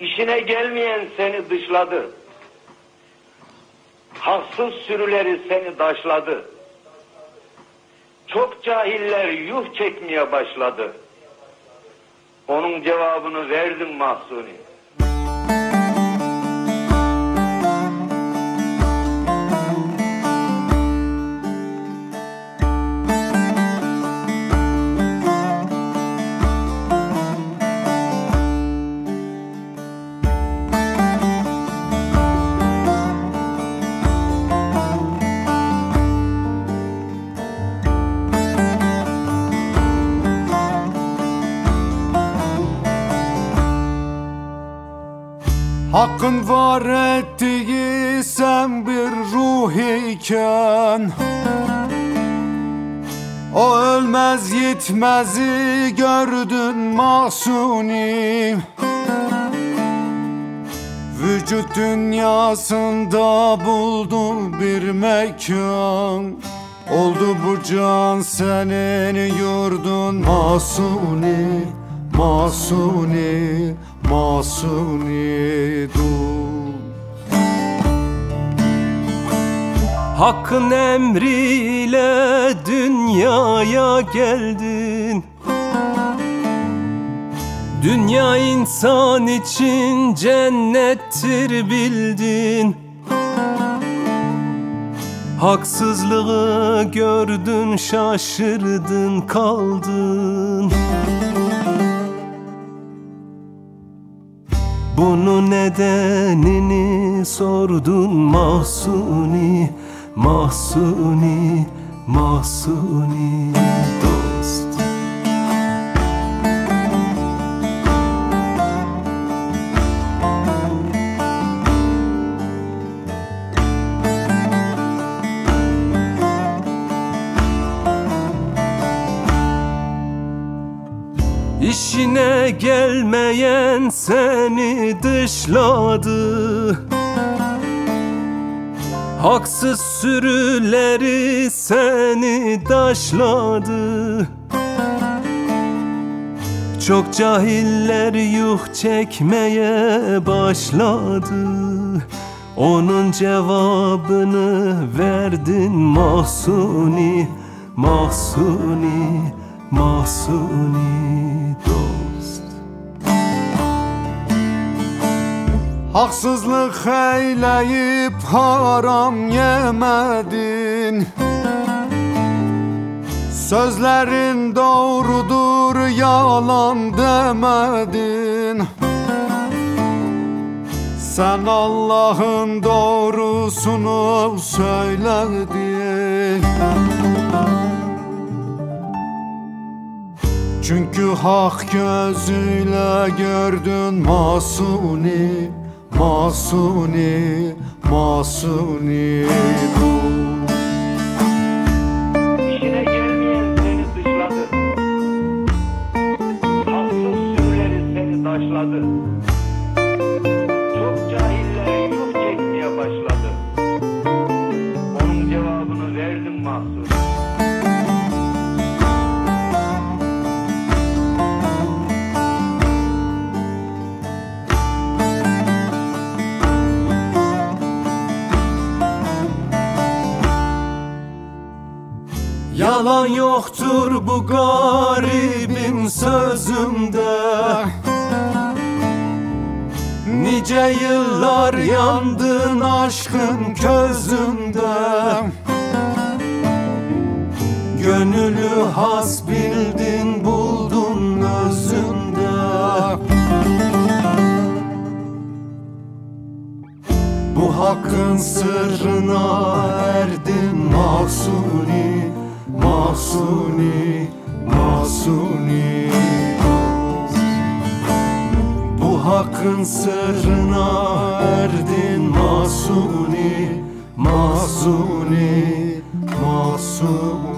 İşine gelmeyen seni dışladı. Haksız sürüleri seni daşladı. Çok cahiller yuh çekmeye başladı. Onun cevabını verdin Mahsuni. Hakkın var ettiği sen bir ruh iken O ölmez yitmezi gördün masuni Vücut dünyasında buldu bir mekan Oldu bu can senin yurdun masuni Masuni Masuni dur. Hakkın emriyle dünyaya geldin. Dünya insan için cennettir bildin. Haksızlığı gördün şaşırdın kaldın Bunun nedenini sordun Mahsuni, Mahsuni, Mahsuni dost İşine gelmeyen seni dışladı. Haksız sürüleri seni daşladı. Çok cahiller yuh çekmeye başladı. Onun cevabını verdin Mahsuni, Mahsuni, Mahsuni dost. Haksızlık eyleyip haram yemedin Sözlerin doğrudur yalan demedin Sen Allah'ın doğrusunu söyledin Çünkü hak gözüyle gördün masuni Masuni, masuni. İşine Yalan yoktur bu garibin sözünde Nice yıllar yandın aşkın közünde. Gönülü has bildin buldun özünde. Bu hakkın sırrına erdin mahsuni Mahsuni, mahsuni Bu hakkın sırrına erdin mahsuni Mahsuni, mahsuni